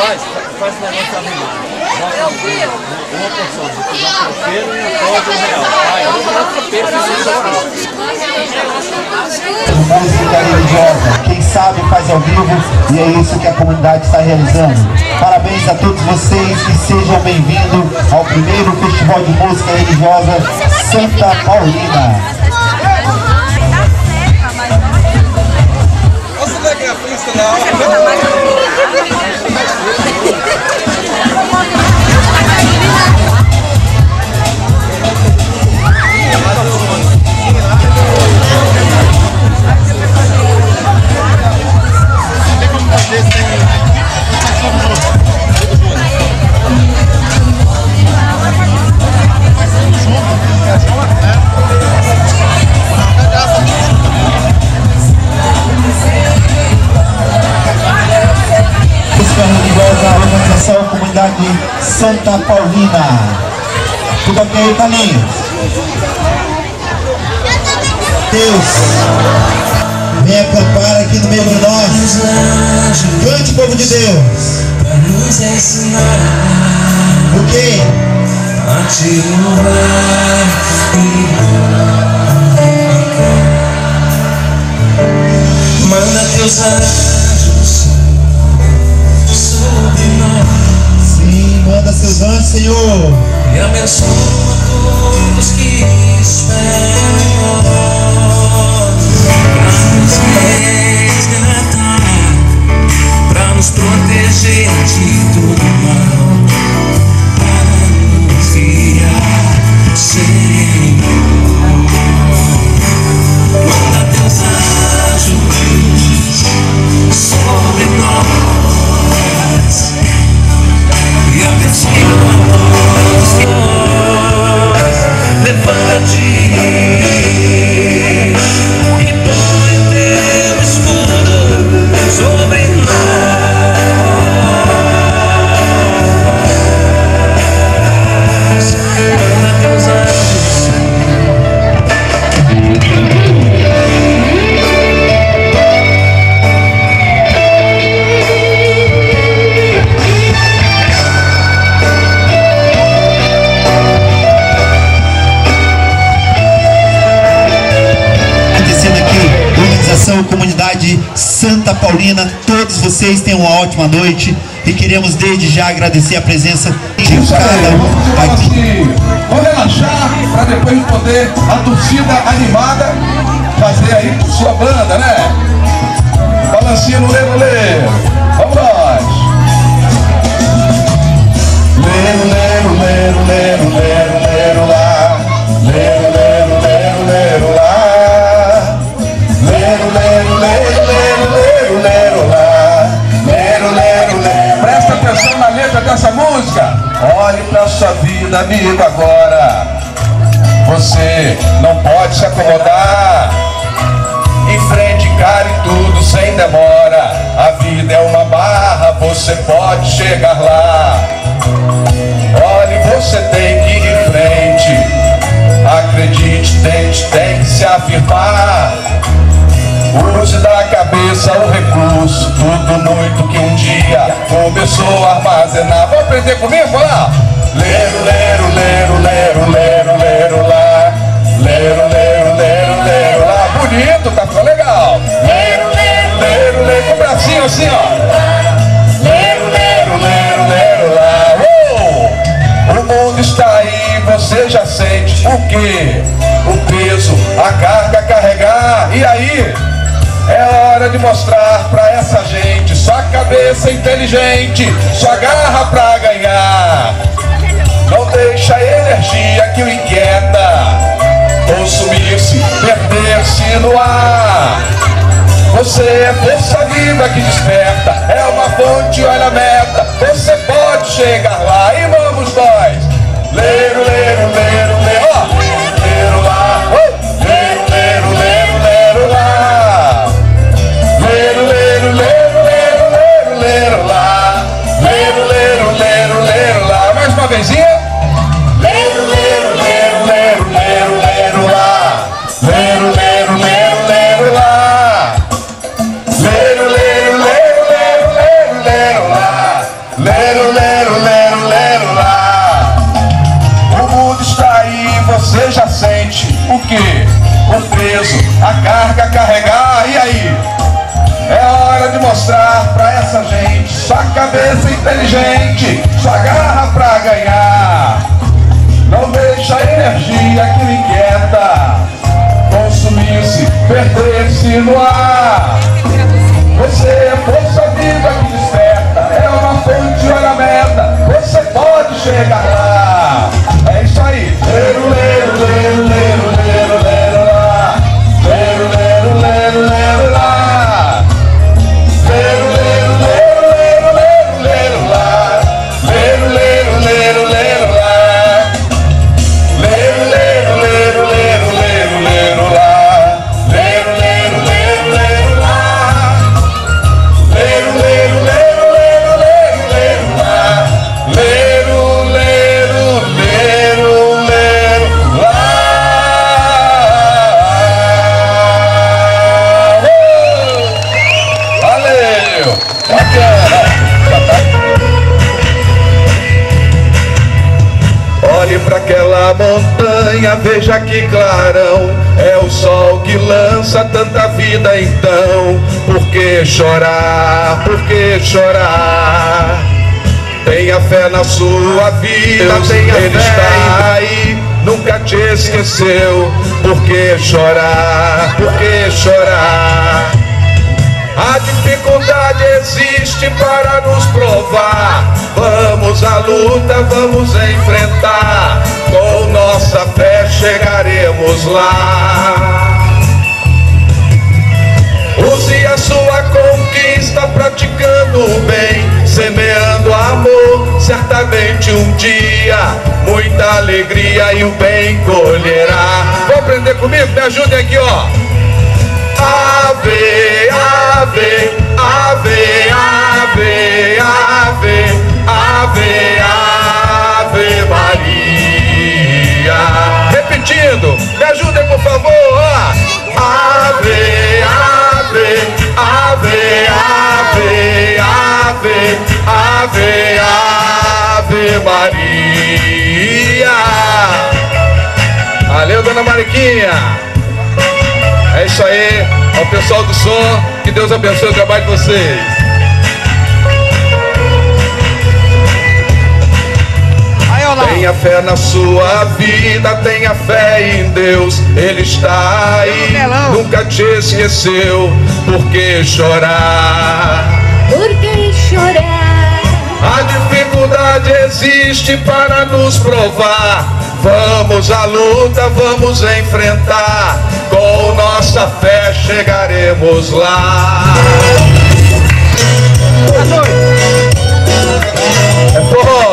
Faz, faz o negócio arrumado. Bota uma porção de tropeiro e um pó de real. Vai, eu vou virar tropeiro, música religiosa. Quem sabe faz ao vivo e é isso que a comunidade está realizando. Parabéns a todos vocês e sejam bem-vindos ao primeiro Festival de Música Religiosa Santa Paulina. What's the leg up, Easter now? Santa Paulina. Tudo ok, Talinho? Deus, venha acampar aqui no meio de nós. Cante, povo de Deus. Pra nos ensinar O quê? a te louvar e Manda teus anjos Anjos, Senhor. e abençoa todos que esperam pra nos resgatar, pra nos proteger de todo Paulina. Todos vocês tenham uma ótima noite e queremos desde já agradecer a presença de Isso cada um aqui. assim, vamos relaxar para depois poder a torcida animada fazer aí sua banda, né? Balancinho no lero, lero. Vamos você pode chegar lá. Olhe, você tem que ir em frente. Acredite, tente, tem que se afirmar. Use da cabeça o recurso, tudo muito que um dia começou a armazenar. Vou aprender comigo? Vamos lá! Lero, lero, lero, lero, lero, lero lá. Lero, lero, lero, lero lá. Bonito, tá ficando legal. Lero, lero, lero, lero. Com o bracinho assim, ó. Sente o peso, a carga carregar. E aí? É hora de mostrar pra essa gente sua cabeça inteligente, sua garra pra ganhar. Não deixa a energia que o inquieta consumir-se, perder-se no ar. Você é força viva que desperta, é uma fonte, olha a meta. Você pode chegar lá e vamos nós. Leiro, sua cabeça inteligente, sua garra pra ganhar. Não deixa a energia que lhe inquieta consumir-se, perder-se no ar. Você é força viva que desperta, é uma fonte, olha a meta, você pode chegar lá. Montanha, veja que clarão É o sol que lança tanta vida então Por que chorar, por que chorar? Tenha fé na sua vida, tenha Ele fé está aí, nunca te esqueceu Por que chorar, por que chorar? A dificuldade existe para nos provar. Vamos à luta, vamos enfrentar. Com nossa fé chegaremos lá. Use a sua conquista praticando o bem, semeando amor. Certamente um dia muita alegria e o bem colherá. Vou aprender comigo? Me ajudem aqui, ó. Ave, ave, ave, ave, ave, ave, ave Maria. Repetindo, me ajudem por favor. Ave, ave, ave, ave, ave, ave, ave Maria. Valeu, dona Mariquinha. É isso aí, ao pessoal do som, que Deus abençoe o trabalho de vocês. Tenha fé na sua vida, tenha fé em Deus, Ele está aí, nunca te esqueceu, por que chorar? Por que chorar? A dificuldade existe para nos provar. Vamos à luta, vamos enfrentar. Com nossa fé chegaremos lá. É forró.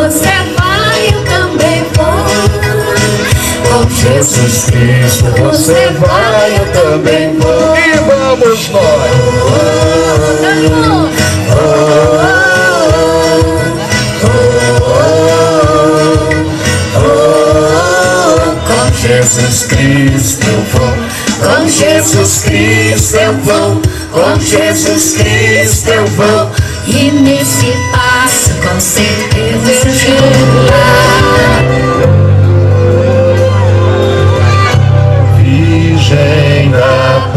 Você vai, eu também vou. Com Jesus Cristo você vai, eu também vou. E vamos nós. Com Jesus Cristo eu vou, com Jesus Cristo eu vou, com Jesus Cristo eu vou, e nesse passo com lá. Virgem da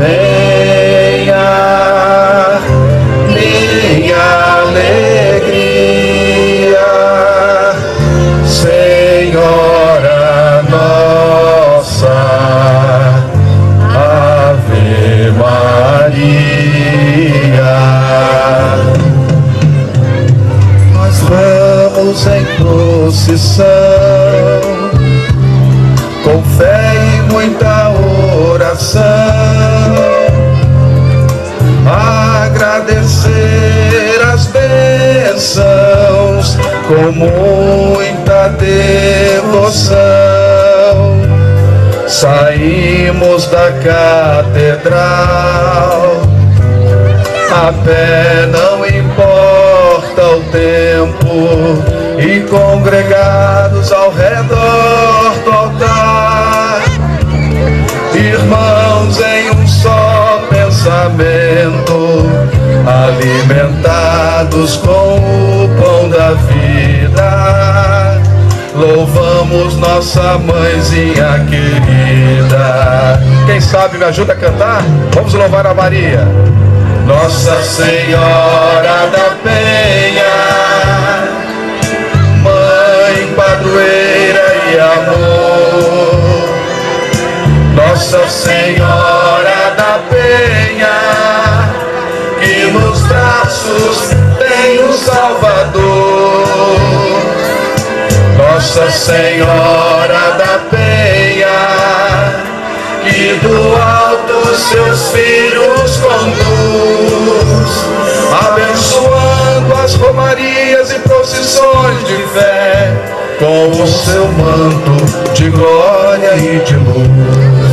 agradecer as bênçãos com muita devoção. Saímos da catedral, a pé não importa o tempo, e congregados ao redor do altar, irmãos alimentados com o pão da vida. Louvamos nossa mãezinha querida. Quem sabe me ajuda a cantar? Vamos louvar a Maria. Nossa Senhora da Penha, Mãe padroeira e amor. Nossa Senhora da Penha, braços tem o Salvador. Nossa Senhora da Penha, que do alto seus filhos conduz, abençoando as romarias e procissões de fé, com o seu manto de glória e de luz.